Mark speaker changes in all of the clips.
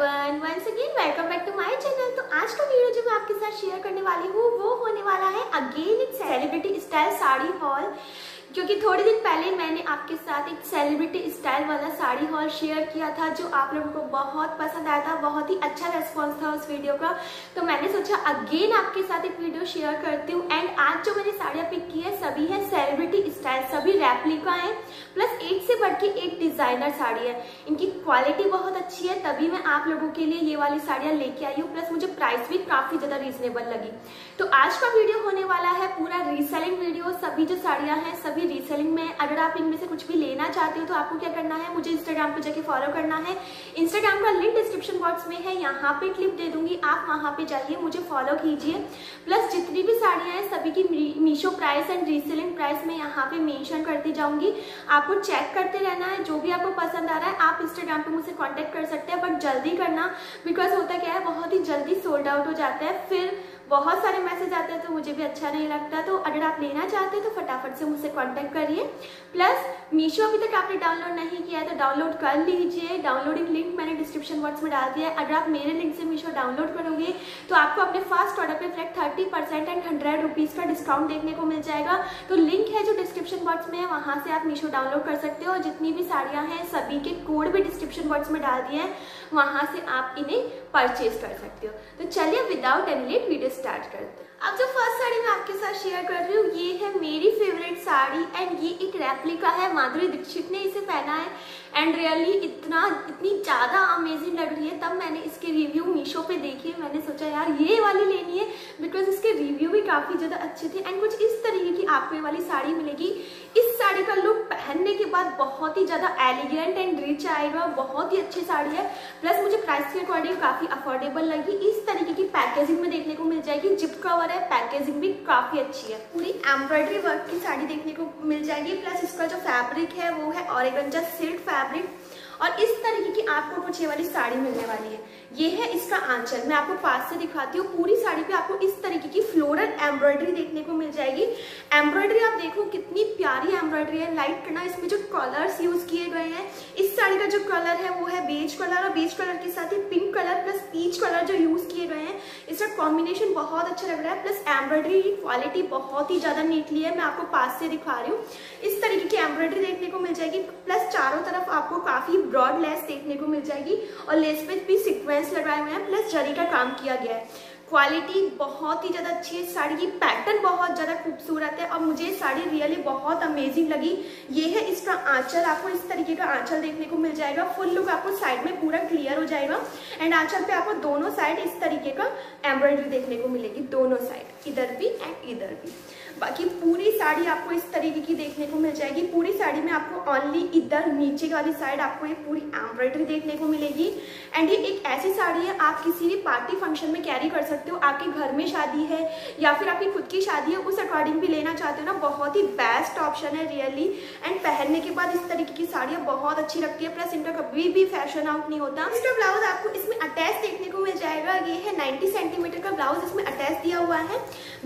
Speaker 1: Everyone once again welcome back to my channel तो आज का वीडियो जो मैं आपके साथ शेयर करने वाली हूँ, वो होने वाला है अगेन एक सेलिब्रिटी स्टाइल साड़ी हॉल क्योंकि थोड़े दिन पहले मैंने आपके साथ एक सेलिब्रिटी स्टाइल वाला साड़ी हॉल शेयर किया था, जो आप लोगों को बहुत पसंद आया था, बहुत ही अच्छा रेस्पॉन्स था उस वीडियो का। तो मैंने सोचा अगेन आपके साथ एक वीडियो शेयर करती हूँ। एंड आज जो मैंने साड़ियाँ पिक की सभी है सेलिब्रिटी स्टाइल सभी रेप्लिका है प्लस एक से बढ़ एक डिज़ाइनर साड़ी है। इनकी क्वालिटी बहुत अच्छी है, तभी मैं आप लोगों के लिए ये वाली साड़ियाँ लेके आई हूँ प्लस मुझे प्राइस भी काफ़ी ज़्यादा रीजनेबल लगी। तो आज का वीडियो होने वाला है पूरा रीसेलिंग वीडियो सभी जो साड़ियाँ हैं, सभी रीसेलिंग में अगर आप इनमें से कुछ भी लेना चाहते हो तो आपको क्या करना है? मुझे इंस्टाग्राम पे जाके फॉलो करना है। इंस्टाग्राम का लिंक डिस्क्रिप्शन बॉक्स में है, यहाँ पे क्लिप दे दूँगी। आप वहाँ पे जाइए, मुझे फॉलो कीजिए। प्लस जितनी भी साड़ियाँ हैं, सभी की Meesho price and reselling price में यहाँ पे मेंशन करती जाऊँगी। आपको चेक करते रहना है, जो भी आपको पसंद आ रहा है, आप इंस्टाग्राम पे मुझसे कांटेक्ट कर सकते हैं बट जल्दी करना बिकॉज़ होता क्या है, बहुत ही जल्दी सोल्ड आउट हो जाता है। फिर बहुत सारे मैसेज आते हैं तो मुझे भी अच्छा नहीं लगता। तो अगर आप लेना चाहते हैं तो फटाफट से मुझसे कांटेक्ट करिए। प्लस मीशो अभी तक आपने डाउनलोड नहीं किया है तो डाउनलोड कर लीजिए। डाउनलोडिंग लिंक मैंने डिस्क्रिप्शन बॉक्स में डाल दिया है। अगर आप मेरे लिंक से मीशो डाउनलोड करोगे तो आपको अपने फ़र्स्ट ऑर्डर पर flat thirty percent and hundred rupees का डिस्काउंट देखने को मिल जाएगा। तो लिंक है जो डिस्क्रिप्शन बॉक्स में है, वहाँ से आप मीशो डाउनलोड कर सकते हो। जितनी भी साड़ियाँ हैं, सभी के कोड भी डिस्क्रिप्शन बॉक्स में डाल दिए हैं। वहाँ से आप इन्हें परचेज कर सकते हो। तो चलिए without any late video start करते हैं अब जो फ़र्स्ट साड़ी मैं आपके साथ शेयर कर रही हूँ, ये है मेरी फेवरेट साड़ी एंड ये एक रेप्लिका है। माधुरी दीक्षित ने इसे पहना है। एंड रियली इतना, इतनी ज़्यादा अमेजिंग लग रही है। तब मैंने इसके रिव्यू मीशो पे देखे। मैंने सोचा, यार, ये वाली लेनी है। बिकॉज़ इसके रिव्यू भी काफ़ी ज़्यादा अच्छे थे। एंड कुछ इस तरीके आपको ये वाली साड़ी मिलेगी। इस साड़ी का लुक पहनने के बाद बहुत ही ज़्यादा एलिगेंट एंड रिच आएगा। बहुत ही अच्छी साड़ी है। प्लस मुझे प्राइस के अकॉर्डिंग काफ़ी अफोर्डेबल लगी। इस तरीके की पैकेजिंग में देखने को मिल जाएगी। जिप कवर है। पैकेजिंग भी काफ़ी अच्छी है। पूरी एम्ब्रॉयडरी वर्क की साड़ी देखने को मिल जाएगी। प्लस इसका जो फैब्रिक है, वो है ऑरेगंजा सिल्क फैब्रिक और इस तरीके की आपको कुछ ये वाली साड़ी मिलने वाली है। ये है इसका आंचल। मैं आपको पास से दिखाती हूँ, पूरी साड़ी पे आपको इस तरीके की फ्लोरल एम्ब्रॉयडरी देखने को मिल जाएगी। एम्ब्रॉयडरी आप देखो, कितनी प्यारी एम्ब्रॉयडरी है। लाइट करना इसमें जो कलर्स यूज़ किए गए हैं। इस साड़ी का जो कलर है, वो है बेज कलर और बेज कलर के साथ ही pink colour plus peach colour जो यूज़ किए गए हैं, इसका कॉम्बिनेशन बहुत अच्छा लग रहा है। प्लस एम्ब्रॉयडरी की क्वालिटी बहुत ही ज़्यादा नीटली है। मैं आपको पास से दिखा रही हूँ। इस तरीके की एम्ब्रॉयडरी देखने को मिल जाएगी। प्लस चारों तरफ़ आपको काफ़ी ब्रॉड लेस देखने को मिल जाएगी और लेस पे भी सिक्वेंस लगाए हुए हैं प्लस जरी का काम किया गया है। क्वालिटी बहुत ही ज़्यादा अच्छी है, साड़ी की पैटर्न बहुत ज़्यादा खूबसूरत है और मुझे साड़ी रियली बहुत अमेजिंग लगी। ये है इसका आंचल, आपको इस तरीके का आंचल देखने को मिल जाएगा। फुल लुक आपको साइड में पूरा क्लियर हो जाएगा एंड आंचल पे आपको दोनों साइड इस तरीके का एम्ब्रॉयडरी देखने को मिलेगी, दोनों साइड इधर भी एंड इधर भी। बाकी पूरी साड़ी आपको इस तरीके की देखने को मिल जाएगी। पूरी साड़ी में आपको ओनली इधर नीचे वाली साइड आपको ये पूरी एम्ब्रॉयडरी देखने को मिलेगी। एंड ये एक ऐसी साड़ी है, आप किसी भी पार्टी फ़ंक्शन में कैरी कर सकते हो। आपके घर में शादी है या फिर आपकी खुद की शादी है, उस अकॉर्डिंग भी लेना चाहते हो ना, बहुत ही बेस्ट ऑप्शन है रियली एंड पहनने के बाद इस तरीके की साड़ियाँ बहुत अच्छी लगती है। प्लस इनका कभी भी फ़ैशन आउट नहीं होता। इसका ब्लाउज आपको इसमें अटैच देखने को मिल जाएगा। ये है नाइनटी सेंटीमीटर का ब्लाउज इसमें अटैच दिया हुआ है।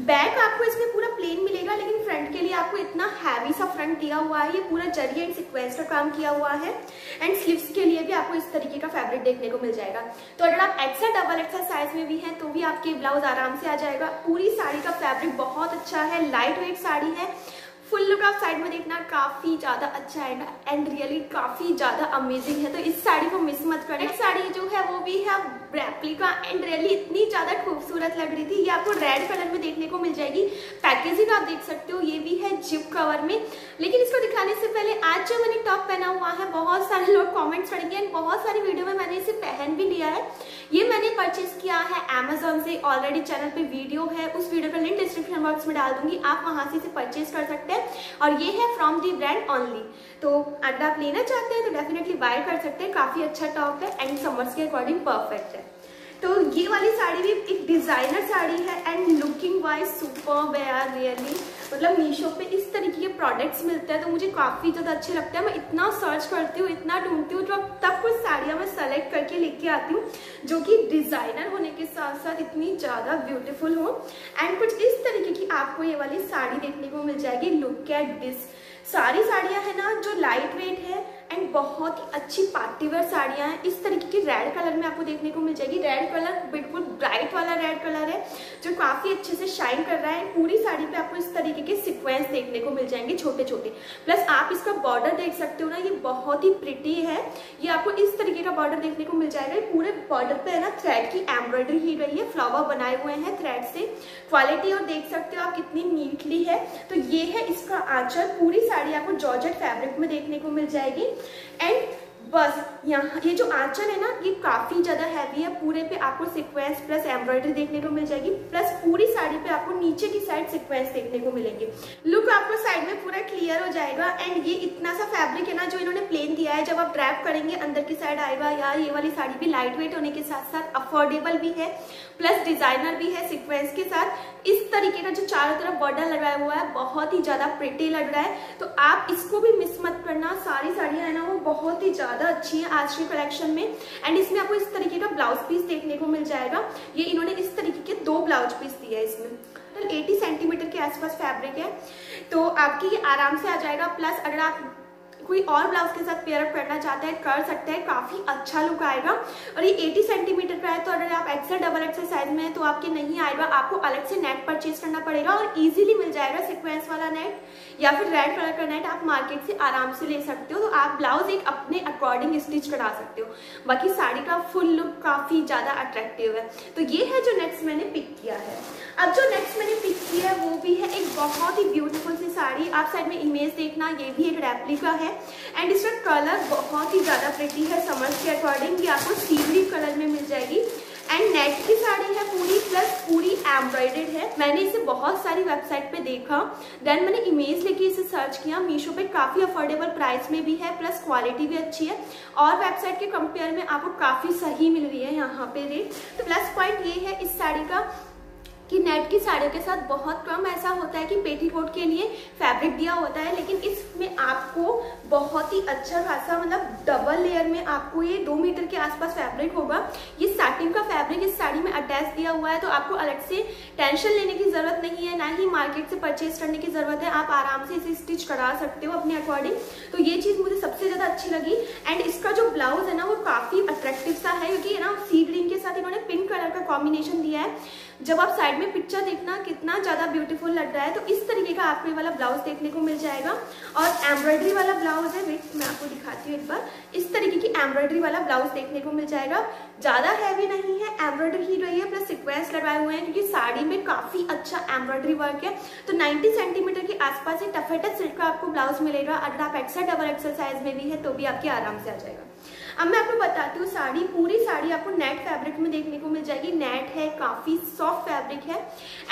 Speaker 1: बैक आपको इसमें पूरा प्लेन मिलेगा, लेकिन फ्रंट के लिए आपको इतना हैवी सा फ्रंट दिया हुआ है, ये पूरा जरी एंड सिक्वेंस का काम किया हुआ है एंड स्लीव्स के लिए भी आपको इस तरीके का फैब्रिक देखने को मिल जाएगा। तो अगर आप एक्सेल डबल एक्सेल साइज़ में भी हैं तो भी आपके ब्लाउज आराम से आ जाएगा। पूरी साड़ी का फैब्रिक बहुत अच्छा है लाइट वेट साड़ी है। फुल लुक आप साइड में देखना, काफ़ी ज़्यादा अच्छा है एंड रियली काफ़ी ज़्यादा अमेजिंग है। तो इस साड़ी को मिस मत करें साड़ी जो है, वो भी है रेप्लिका एंड रियली इतनी ज़्यादा खूबसूरत लग रही थी। ये आपको रेड कलर में देखने को मिल जाएगी। पैकेजिंग आप देख सकते हो, ये भी है जिप कवर में। लेकिन इसको दिखाने से पहले आज जो मैंने टॉप पहना हुआ है, बहुत सारे लोग कॉमेंट्स पढ़ेंगे एंड बहुत सारी वीडियो में मैंने इसे पहन भी लिया है। ये मैंने परचेज किया है अमेजोन से। ऑलरेडी चैनल पे वीडियो है। उस वीडियो का लिंक डिस्क्रिप्शन बॉक्स में डाल दूँगी। आप वहाँ से इसे परचेज कर सकते हैं। और ये है फ्रॉम दी ब्रांड ओनली तो अगर आप लेना चाहते हैं तो डेफिनेटली बाय कर सकते हैं। काफ़ी अच्छा टॉप है एंड समर्स के अकॉर्डिंग परफेक्ट है। तो ये वाली साड़ी भी एक डिज़ाइनर साड़ी है एंड लुकिंग वाइज सुपर यार रियली मतलब मीशो पे इस तरीके के प्रोडक्ट्स मिलते हैं तो मुझे काफ़ी ज़्यादा अच्छे लगते हैं। मैं इतना सर्च करती हूँ, इतना ढूंढती हूँ, जो अब तब कुछ साड़ियाँ मैं सेलेक्ट करके लेके आती हूँ, जो कि डिज़ाइनर होने के साथ साथ इतनी ज़्यादा ब्यूटीफुल हो। एंड कुछ इस तरीके की आपको ये वाली साड़ी देखने को मिल जाएगी। लुक एट दिस सारी साड़ियाँ हैं ना जो लाइट वेट है एंड बहुत ही अच्छी पार्टी वेयर साड़ियाँ हैं। इस तरीके की रेड कलर में आपको देखने को मिल जाएगी। रेड कलर बिल्कुल ब्राइट वाला रेड कलर है, जो काफ़ी अच्छे से शाइन कर रहा है। पूरी साड़ी पे आपको इस तरीके के सिक्वेंस देखने को मिल जाएँगे छोटे छोटे प्लस आप इसका बॉर्डर देख सकते हो ना, ये बहुत ही प्रिटी है। ये आपको इस तरीके का बॉर्डर देखने को मिल जाएगा। पूरे बॉर्डर पे है ना थ्रेड की एम्ब्रॉयडरी ही रही है फ्लावर बनाए हुए हैं थ्रेड से। क्वालिटी और देख सकते हो आप कितनी नीटली है। तो ये है इसका आंचल। पूरी साड़ी आपको जॉर्जेट फैब्रिक में देखने को मिल जाएगी। एंड बस यहाँ, ये जो आंचल है ना, ये काफ़ी ज़्यादा हैवी है। पूरे पे आपको सिक्वेंस प्लस एम्ब्रॉयडरी देखने को मिल जाएगी। प्लस पूरी साड़ी पे आपको नीचे की साइड सिक्वेंस देखने को मिलेंगे। लुक आपको साइड में पूरा क्लियर हो जाएगा। एंड ये इतना सा फैब्रिक है ना जो इन्होंने प्लेन दिया है, जब आप ड्रैप करेंगे, अंदर की साइड आएगा यार ये वाली साड़ी भी लाइट वेट होने के साथ साथ अफोर्डेबल भी है प्लस डिज़ाइनर भी है सिक्वेंस के साथ। इस तरीके का जो चारों तरफ़ बॉर्डर लगाया हुआ है, बहुत ही ज़्यादा प्रिटी लग रहा है। तो आप इसको भी मिस मत करना। सारी साड़ियाँ है ना, वो बहुत ही ज़्यादा अच्छी है आज के कलेक्शन में। एंड इसमें आपको इस तरीके का ब्लाउज पीस देखने को मिल जाएगा। ये इन्होंने इस तरीके के दो ब्लाउज पीस दिए है इसमें। 80 सेंटीमीटर के आसपास फैब्रिक है तो आपकी आराम से आ जाएगा, प्लस अगर आप कोई और ब्लाउज के साथ पेयरअप करना चाहते हैं, कर सकते हैं। काफ़ी अच्छा लुक आएगा। और ये 80 सेंटीमीटर का है तो अगर आप एक्सेल डबल एक्सेल साइज़ में है तो आपके नहीं आएगा। आपको अलग से नेट परचेज करना पड़ेगा और इजीली मिल जाएगा सिक्वेंस वाला नेट या फिर रेड कलर का नेट आप मार्केट से आराम से ले सकते हो। तो आप ब्लाउज एक अपने अकॉर्डिंग स्टिच करा सकते हो। बाकी साड़ी का फुल लुक काफ़ी ज़्यादा अट्रैक्टिव है। तो ये है जो नेक्स्ट मैंने पिक किया है। अब जो नेक्स्ट मैंने पिक किया है, वो भी है एक बहुत ही ब्यूटीफुल सी साड़ी। आप साइड में इमेज देखना, ये भी एक रेप्लिका है। एंड इसका कलर बहुत ही ज़्यादा प्रिटी है समर्स के अकॉर्डिंग ये आपको सी कलर में मिल जाएगी। एंड नेट की साड़ी है पूरी प्लस पूरी एम्ब्रॉयडेड है। मैंने इसे बहुत सारी वेबसाइट पे देखा। देन मैंने इमेज लेके इसे सर्च किया। मीशो पे काफ़ी अफोर्डेबल प्राइस में भी है प्लस क्वालिटी भी अच्छी है। और वेबसाइट के कंपेयर में आपको काफ़ी सही मिल रही है यहाँ पे रेट तो प्लस पॉइंट ये है इस साड़ी का कि नेट की साड़ियों के साथ बहुत कम ऐसा होता है कि पेटीकोट के लिए फैब्रिक दिया होता है, लेकिन इसमें आपको बहुत ही अच्छा खासा मतलब डबल लेयर में आपको ये दो मीटर के आसपास फैब्रिक होगा। ये साटिन का फैब्रिक इस साड़ी में अटैच दिया हुआ है तो आपको अलग से टेंशन लेने की ज़रूरत नहीं है, ना ही मार्केट से परचेज करने की ज़रूरत है। आप आराम से इसे स्टिच करा सकते हो अपने अकॉर्डिंग तो ये चीज़ मुझे सबसे ज़्यादा अच्छी लगी। एंड इसका जो ब्लाउज है ना, वो काफ़ी अट्रैक्टिव सा है, क्योंकि ना सी ग्रीन के साथ इन्होंने पिंक कलर का कॉम्बिनेशन दिया है। जब आप साइड में पिक्चर देखना कितना ज़्यादा ब्यूटीफुल लग रहा है तो इस तरीके का आपको वाला ब्लाउज देखने को मिल जाएगा। और एम्ब्रॉयडरी वाला ब्लाउज है वेट मैं आपको दिखाती हूँ एक बार। इस तरीके की एम्ब्रॉयडरी वाला ब्लाउज देखने को मिल जाएगा। ज़्यादा हैवी नहीं है एम्ब्रॉयडरी ही रही है प्लस सिक्वेंस लगाए हुए हैं, क्योंकि साड़ी में काफ़ी अच्छा एम्ब्रॉयडरी वर्क है। तो 90 सेंटीमीटर के आसपास ही टफेटेड सिल्क का आपको ब्लाउज मिलेगा। अगर आप एक्सेल डबल एक्सेल साइज़ में भी है तो भी आपके आराम से आ जाएगा। अब मैं आपको बताती हूँ साड़ी। पूरी साड़ी आपको नेट फैब्रिक में देखने को मिल जाएगी। नेट है, काफ़ी सॉफ्ट फैब्रिक है।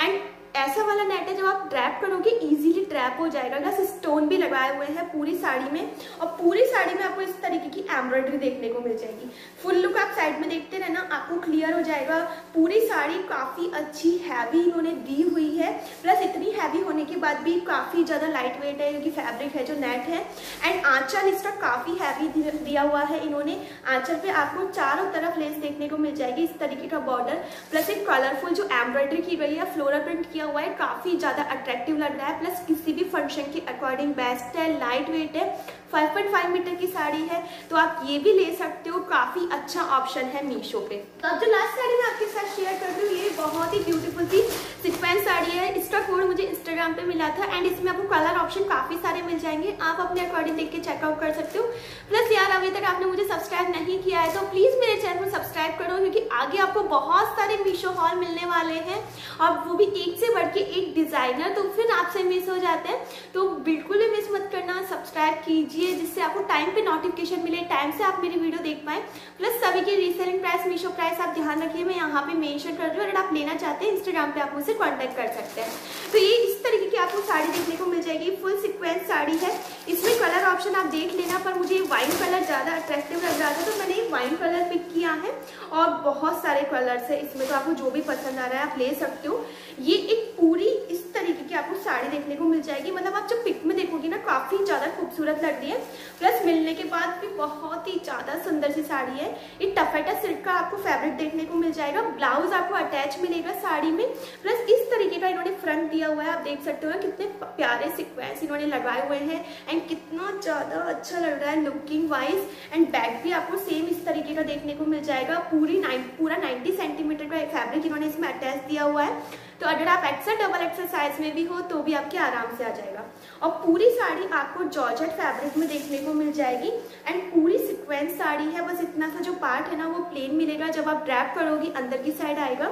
Speaker 1: एंड ऐसा वाला नेट है जब आप ट्रैप करोगे इजीली ट्रैप हो जाएगा। बस स्टोन भी लगाए हुए हैं पूरी साड़ी में और पूरी साड़ी में आपको इस तरीके की एम्ब्रॉयडरी देखने को मिल जाएगी। फुल लुक आप साइड में देखते रहना, आपको क्लियर हो जाएगा। पूरी साड़ी काफ़ी अच्छी हैवी इन्होंने दी हुई है। प्लस इतनी हैवी होने के बाद भी काफ़ी ज़्यादा लाइट वेट है क्योंकि फैब्रिक है जो नेट है। एंड आंचल इसका काफ़ी हैवी दिया हुआ है इन्होंने। आंचल पे आपको चारों तरफ़ लेस देखने को मिल जाएगी इस तरीके का बॉर्डर प्लस एक कलरफुल जो एम्ब्रॉयडरी की गई है फ्लोरा प्रिंट किया हुआ है, काफ़ी ज़्यादा अट्रैक्टिव लग रहा है। प्लस किसी भी फ़ंक्शन के अकॉर्डिंग बेस्ट है लाइट वेट है 5.5 मीटर की साड़ी है तो आप ये भी ले सकते हो। काफ़ी अच्छा ऑप्शन है मीशो पे। तो अब जो लास्ट साड़ी मैं आपके साथ शेयर कर रही हूँ, ये बहुत ही ब्यूटीफुल सी सिक्वेंस साड़ी है। इसका कोड मुझे इंस्टाग्राम पे मिला था एंड इसमें आपको कलर ऑप्शन काफ़ी सारे मिल जाएँगे। आप अपने अकॉर्डिंग देख के चेकआउट कर सकते हो। प्लस यार, अभी तक आपने मुझे सब्सक्राइब नहीं किया है तो प्लीज़ मेरे चैनल को सब्सक्राइब करो, क्योंकि आगे आपको बहुत सारे मीशो हॉल मिलने वाले हैं। और वो भी एक से बढ़ के एक डिज़ाइनर तो फिर आपसे मिस हो जाते हैं। तो बिल्कुल भी मिस मत करना सब्सक्राइब कीजिए, जिससे आपको टाइम पे नोटिफिकेशन मिले टाइम से आप मेरी वीडियो देख पाए। प्लस सभी के रीसेलिंग प्राइस मीशो प्राइस आप ध्यान रखिए, मैं यहाँ पे मेंशन कर रही हूँ। अगर आप लेना चाहते हैं इंस्टाग्राम पे आप मुझसे कॉन्टेक्ट कर सकते हैं। तो ये इस तरीके की आपको साड़ी देखने को जाएगी फुल सिक्वेंस साड़ी है। इसमें कलर ऑप्शन आप देख लेना, पर मुझे वाइन कलर ज़्यादा अट्रैक्टिव लग रहा था तो मैंने वाइन कलर पिक किया है। और बहुत सारे कलर्स है, इसमें तो आपको जो भी पसंद आ रहा है, आप ले सकते हो। ये एक पूरी इस तरीके की आपको साड़ी देखने को मिल जाएगी। मतलब आप जब पिक में देखोगी ना, काफ़ी ज़्यादा खूबसूरत लग रही है। प्लस मिलने के बाद भी बहुत ही ज़्यादा सुंदर सी साड़ी है। ये टफेटा सिल्क का आपको फैब्रिक देखने को मिल जाएगा। ब्लाउज आपको अटैच मिलेगा साड़ी में। प्लस इस तरीके का इन्होंने फ्रंट दिया हुआ है, आप देख सकते हो कितने प्यारे सिक्वेंस इन्होंने लगाए हुए हैं। एंड कितना ज़्यादा अच्छा लग रहा है लुकिंग वाइज एंड बैक भी आपको सेम इस तरीके का देखने को मिल जाएगा। पूरी पूरा नाइनटी सेंटीमीटर का फैब्रिक इन्होंने इसमें अटैच दिया हुआ है। तो अगर आप एक्सेल डबल एक्सेल साइज़ में भी हो तो भी आपके आराम से आ जाएगा। और पूरी साड़ी आपको जॉर्जेट फैब्रिक में देखने को मिल जाएगी। एंड पूरी सिक्वेंस साड़ी है, बस इतना सा जो पार्ट है ना, वो प्लेन मिलेगा जब आप ड्रैप करोगी, अंदर की साइड आएगा।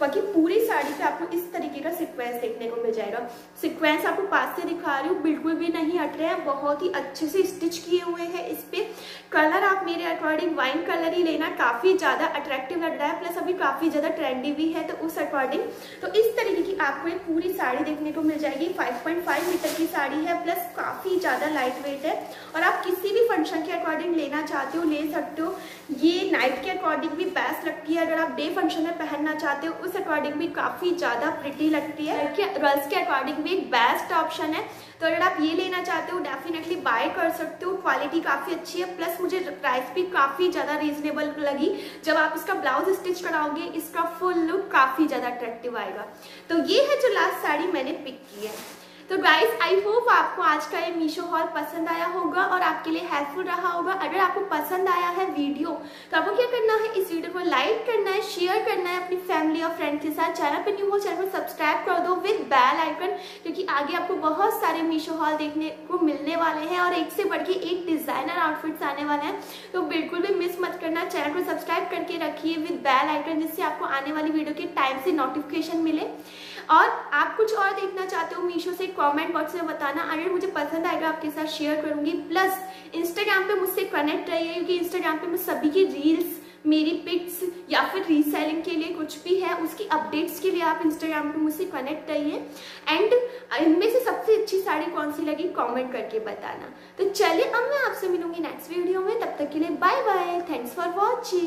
Speaker 1: बाकी पूरी साड़ी पे आपको इस तरीके का सिक्वेंस देखने को मिल जाएगा। सिक्वेंस आपको पास से दिखा रही हूँ, बिल्कुल भी नहीं हट रहे हैं, बहुत ही अच्छे से स्टिच किए हुए हैं इस पे। कलर आप मेरे अकॉर्डिंग वाइन कलर ही लेना, काफ़ी ज़्यादा अट्रैक्टिव लग रहा है प्लस अभी काफ़ी ज़्यादा ट्रेंडी भी है तो उस अकॉर्डिंग तो इस तरीके की आपको एक पूरी साड़ी देखने को मिल जाएगी। 5.5 मीटर की साड़ी है प्लस काफ़ी ज़्यादा लाइट वेट है। और आप किसी भी फ़ंक्शन के अकॉर्डिंग लेना चाहते हो, ले सकते हो। ये नाइट के अकॉर्डिंग भी बेस्ट लगती है। अगर आप डे फ़ंक्शन में पहनना चाहते हो, उस अकॉर्डिंग भी काफ़ी ज़्यादा प्रिटी लगती है। गर्ल्स के अकॉर्डिंग भी एक बेस्ट ऑप्शन है। तो अगर आप ये लेना चाहते हो डेफिनेटली बाय कर सकते हो। क्वालिटी काफ़ी अच्छी है प्लस मुझे प्राइस भी काफ़ी ज़्यादा रीजनेबल लगी। जब आप इसका ब्लाउज स्टिच कराओगे, इसका फुल लुक काफ़ी ज़्यादा अट्रैक्टिव आएगा। तो ये है जो लास्ट साड़ी मैंने पिक की है। तो गाइस आई होप आपको आज का ये मीशो हॉल पसंद आया होगा और आपके लिए हेल्पफुल रहा होगा। अगर आपको पसंद आया है वीडियो तो आपको क्या करना है? इस वीडियो को लाइक करना है शेयर करना है अपनी फैमिली और फ्रेंड के साथ। चैनल पर न्यू हो, चैनल को सब्सक्राइब कर दो विद बेल आइकन क्योंकि आगे आपको बहुत सारे मीशो हॉल देखने को मिलने वाले हैं और एक से बढ़ के एक डिज़ाइनर आउटफिट्स आने वाले हैं। तो बिल्कुल भी मिस मत करना, चैनल को सब्सक्राइब करके रखिए विद बेल आइकन जिससे आपको आने वाली वीडियो के टाइम से नोटिफिकेशन मिले। और आप कुछ और देखना चाहते हो मीशो से कमेंट बॉक्स में बताना। अगर मुझे पसंद आएगा, आपके साथ शेयर करूँगी। प्लस इंस्टाग्राम पे मुझसे कनेक्ट रहिए, क्योंकि इंस्टाग्राम पे मैं सभी की रील्स मेरी पिक्स या फिर रीसेलिंग के लिए कुछ भी है, उसकी अपडेट्स के लिए आप इंस्टाग्राम पे मुझसे कनेक्ट करिए। एंड इनमें से सबसे अच्छी साड़ी कौन सी लगी कमेंट करके बताना। तो चलिए, अब मैं आपसे मिलूँगी नेक्स्ट वीडियो में। तब तक के लिए bye bye thanks for watching